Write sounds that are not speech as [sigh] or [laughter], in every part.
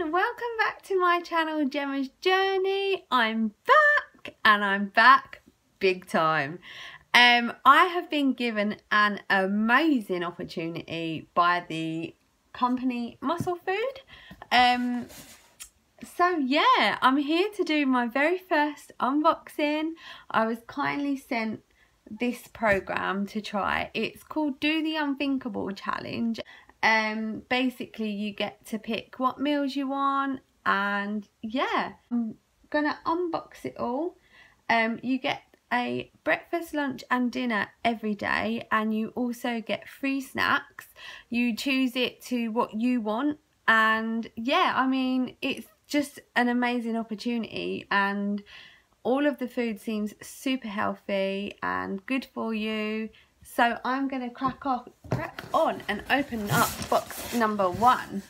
everyone, welcome back to my channel Gemma's Journey. I'm back and I'm back big time. Um, I have been given an amazing opportunity by the company Muscle Food. Um, so yeah, I'm here to do my very first unboxing. I was kindly sent this program to try. It's called Do the Unthinkable Challenge um basically you get to pick what meals you want and yeah i'm gonna unbox it all. Um you get a breakfast lunch and dinner every day and you also get free snacks. You choose it to what you want and yeah i mean it's just an amazing opportunity and all of the food seems super healthy and good for you so I'm going to crack, off, crack on and open up box number one.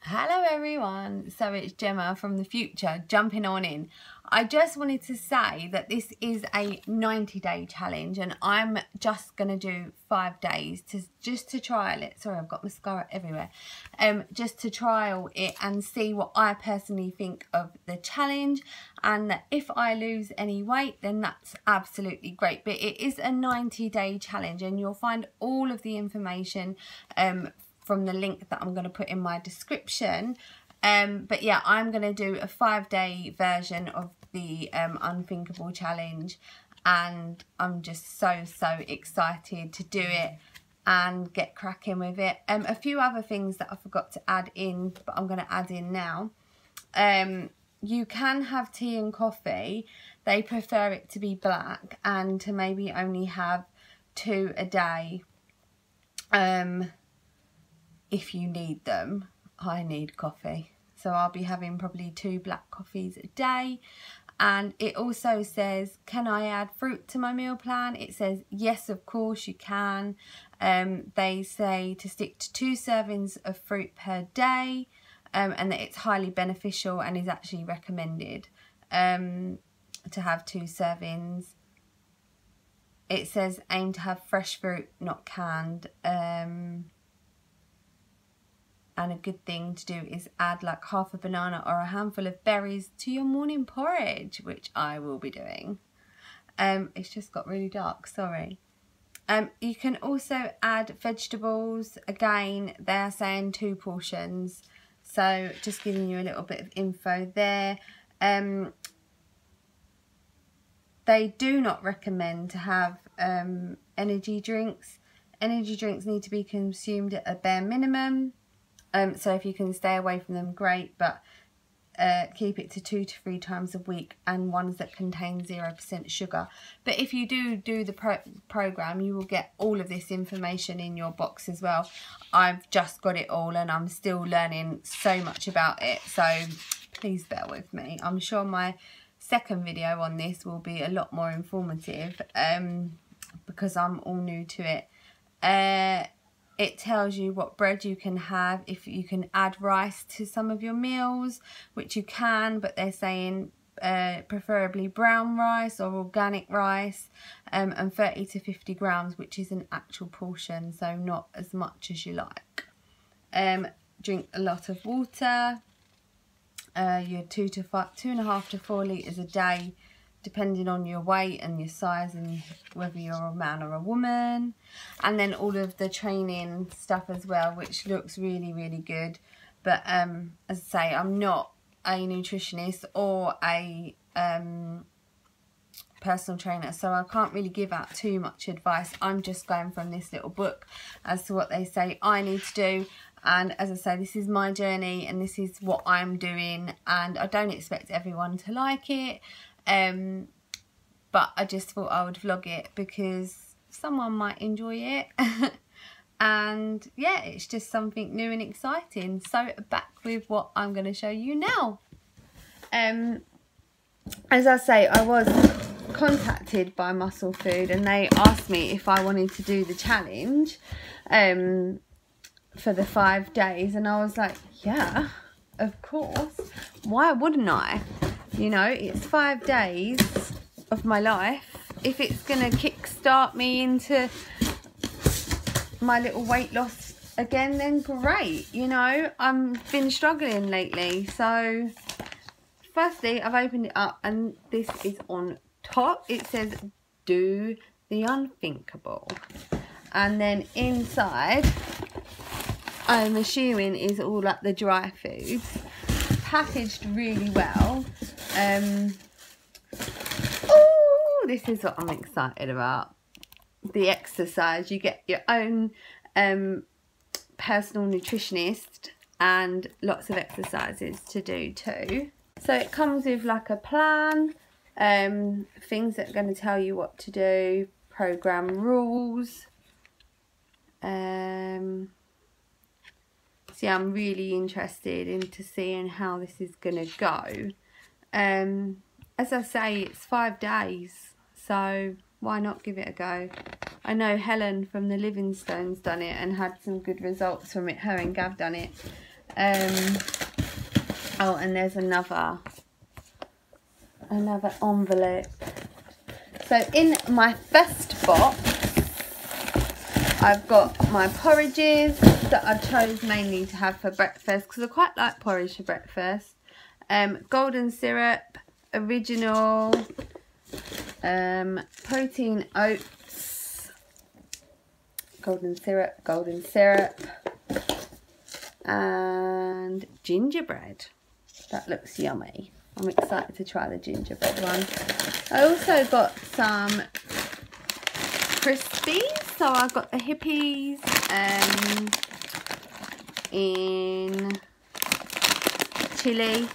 Hello everyone, so it's Gemma from the future jumping on in. I just wanted to say that this is a 90 day challenge and I'm just going to do five days to just to trial it. Sorry, I've got mascara everywhere. Um, just to trial it and see what I personally think of the challenge and if I lose any weight then that's absolutely great. But it is a 90 day challenge and you'll find all of the information um, from the link that I'm going to put in my description. Um, but yeah, I'm going to do a five day version of the um, Unthinkable Challenge and I'm just so, so excited to do it and get cracking with it. Um, a few other things that I forgot to add in, but I'm going to add in now. Um, you can have tea and coffee. They prefer it to be black and to maybe only have two a day. Um, if you need them. I need coffee. So I'll be having probably two black coffees a day. And it also says, can I add fruit to my meal plan? It says, yes, of course you can. Um, they say to stick to two servings of fruit per day um, and that it's highly beneficial and is actually recommended um, to have two servings. It says aim to have fresh fruit, not canned. Um, and a good thing to do is add like half a banana or a handful of berries to your morning porridge, which I will be doing. Um, it's just got really dark, sorry. Um, you can also add vegetables. Again, they're saying two portions. So just giving you a little bit of info there. Um, they do not recommend to have um, energy drinks. Energy drinks need to be consumed at a bare minimum. Um, so if you can stay away from them, great, but uh, keep it to two to three times a week and ones that contain 0% sugar. But if you do do the pro program, you will get all of this information in your box as well. I've just got it all and I'm still learning so much about it. So please bear with me. I'm sure my second video on this will be a lot more informative um, because I'm all new to it. Uh, it tells you what bread you can have if you can add rice to some of your meals which you can but they're saying uh, preferably brown rice or organic rice um, and 30 to 50 grams which is an actual portion so not as much as you like. Um, drink a lot of water. Uh, your two to five two and a half to four litres a day depending on your weight and your size and whether you're a man or a woman. And then all of the training stuff as well, which looks really, really good. But um, as I say, I'm not a nutritionist or a um, personal trainer, so I can't really give out too much advice. I'm just going from this little book as to what they say I need to do. And as I say, this is my journey and this is what I'm doing. And I don't expect everyone to like it. Um, but I just thought I would vlog it because someone might enjoy it. [laughs] and yeah, it's just something new and exciting. So back with what I'm going to show you now. Um, as I say, I was contacted by Muscle Food and they asked me if I wanted to do the challenge um, for the five days. And I was like, yeah, of course. Why wouldn't I? You know, it's five days of my life. If it's going to kickstart me into my little weight loss again then great you know? I've been struggling lately. So firstly I've opened it up and this is on top. It says do the unthinkable. And then inside I'm assuming is all like the dry foods. Packaged really well um oh this is what I'm excited about. The exercise. You get your own um personal nutritionist and lots of exercises to do too. So it comes with like a plan um things that are going to tell you what to do program rules. Um see i'm really interested into seeing how this is gonna go um as i say it's five days so why not give it a go? I know helen from the livingstones done it and had some good results from it her and gav done it. Um oh and there's another another envelope. So in my first box I've got my porridges that I chose mainly to have for breakfast because I quite like porridge for breakfast. Um, golden syrup, original, um, protein oats, golden syrup, golden syrup, and gingerbread. That looks yummy. I'm excited to try the gingerbread one. I also got some crispies so I've got the Hippeas um, in chili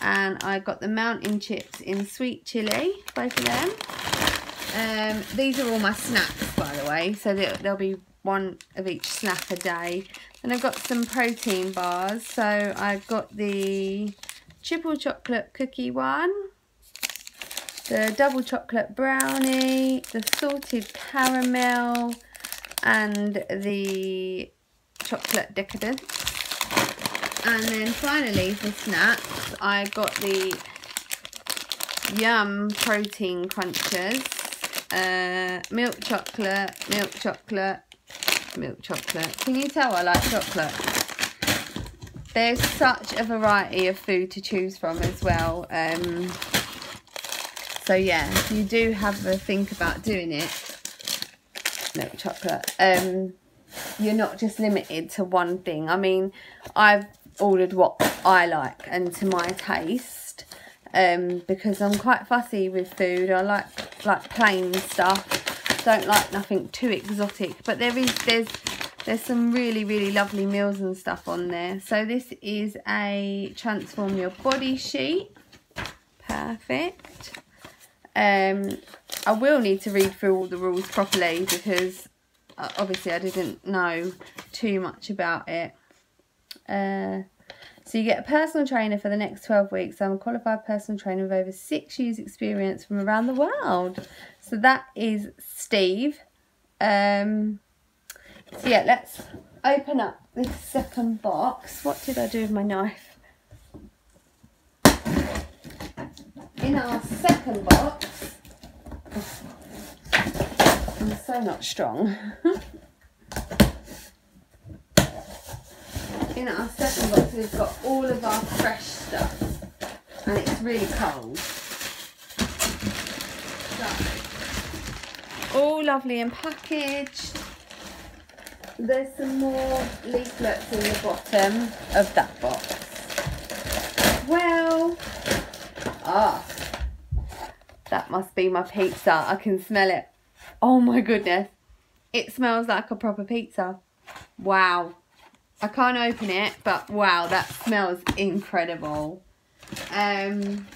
and I got the mountain chips in sweet chili, both of them. Um, these are all my snacks by the way, so there'll be one of each snack a day. And I've got some protein bars, so I've got the triple chocolate cookie one the double chocolate brownie, the salted caramel, and the chocolate decadence. And then finally for snacks, I got the Yum Protein Crunchers, uh, milk chocolate, milk chocolate, milk chocolate. Can you tell I like chocolate? There's such a variety of food to choose from as well. Um, so yeah, you do have a think about doing it, milk chocolate, um, you're not just limited to one thing. I mean, I've ordered what I like and to my taste um, because I'm quite fussy with food. I like like plain stuff. Don't like nothing too exotic. But there is there's there's some really really lovely meals and stuff on there. So this is a transform your body sheet. Perfect. Um, I will need to read through all the rules properly because uh, obviously I didn't know too much about it. Uh, so you get a personal trainer for the next 12 weeks. I'm a qualified personal trainer with over six years experience from around the world. So that is Steve. Um, so yeah, let's open up this second box. What did I do with my knife? in our second box, I'm so not strong. [laughs] in our second box we've got all of our fresh stuff and it's really cold. So, all lovely and packaged. There's some more leaflets in the bottom of that box. Well, ah, that must be my pizza. I can smell it. Oh my goodness. It smells like a proper pizza. Wow. I can't open it, but wow, that smells incredible. Um,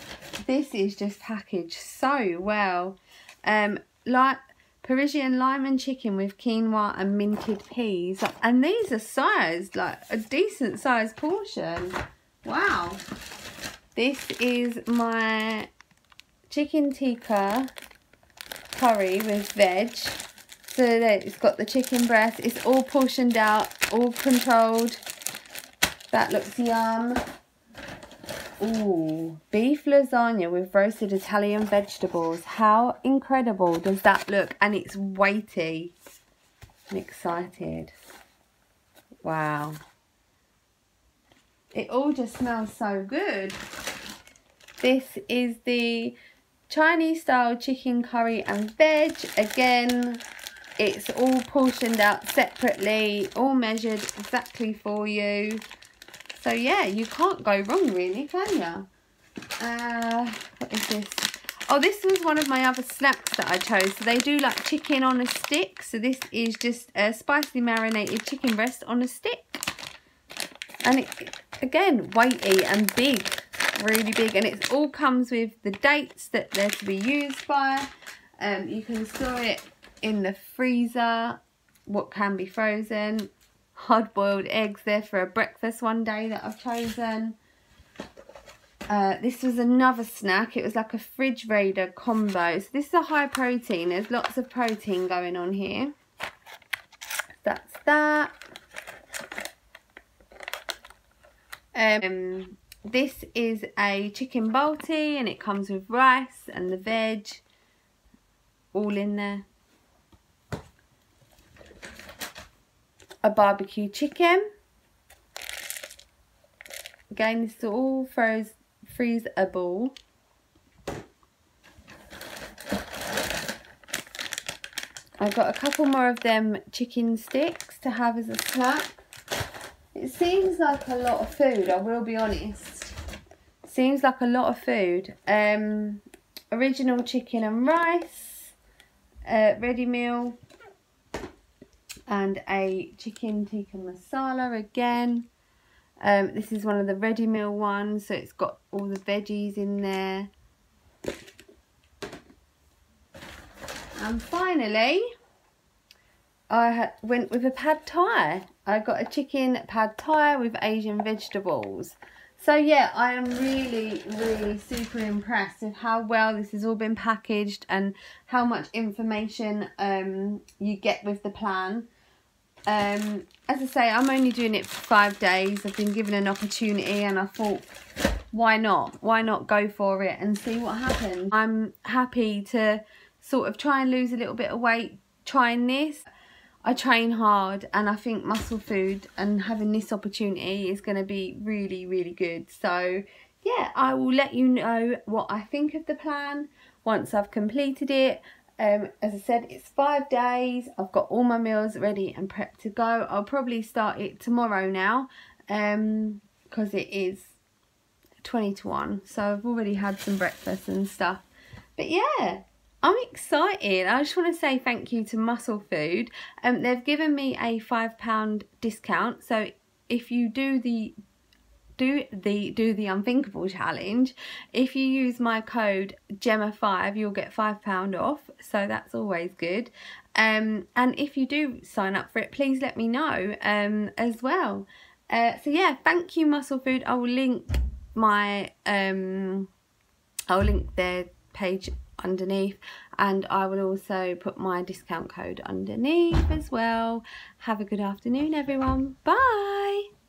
this is just packaged so well. Um, like Parisian lime and chicken with quinoa and minted peas. And these are sized, like a decent sized portion. Wow. This is my chicken tikka curry with veg. So it's got the chicken breast. It's all portioned out, all controlled. That looks yum. Ooh, beef lasagna with roasted Italian vegetables. How incredible does that look? And it's weighty. I'm excited. Wow. It all just smells so good. This is the Chinese style chicken curry and veg. Again, it's all portioned out separately, all measured exactly for you. So yeah, you can't go wrong really, can you? Uh, what is this? Oh, this was one of my other snacks that I chose. So they do like chicken on a stick. So this is just a spicely marinated chicken breast on a stick. And it, again, weighty and big. Really big. And it all comes with the dates that they're to be used by. Um, you can store it in the freezer. What can be frozen. Hard boiled eggs there for a breakfast one day that I've chosen. Uh, this was another snack. It was like a fridge raider combo. So this is a high protein. There's lots of protein going on here. That's that. Um, this is a chicken balti and it comes with rice and the veg all in there. A barbecue chicken. Again, this is all froze, freeze a bowl. I've got a couple more of them chicken sticks to have as a snack. It seems like a lot of food, I will be honest. Seems like a lot of food. Um, original chicken and rice, uh, ready meal, and a chicken tikka masala again. Um, this is one of the ready meal ones, so it's got all the veggies in there. And finally, I went with a pad thai. I got a chicken pad thai with Asian vegetables. So yeah, I am really, really super impressed with how well this has all been packaged and how much information um, you get with the plan. Um, as I say, I'm only doing it for five days. I've been given an opportunity and I thought, why not? Why not go for it and see what happens? I'm happy to sort of try and lose a little bit of weight trying this. I train hard and I think muscle food and having this opportunity is going to be really, really good. So, yeah, I will let you know what I think of the plan once I've completed it um, as I said, it's five days. I've got all my meals ready and prepped to go. I'll probably start it tomorrow now um, because it is 20 to 1. So I've already had some breakfast and stuff. But yeah, I'm excited. I just want to say thank you to Muscle Food. Um, they've given me a £5 discount. So if you do the do the do the unthinkable challenge if you use my code gemma5 you'll get five pound off so that's always good um and if you do sign up for it please let me know um as well uh, so yeah thank you muscle food i will link my um i'll link their page underneath and I will also put my discount code underneath as well. Have a good afternoon everyone. Bye!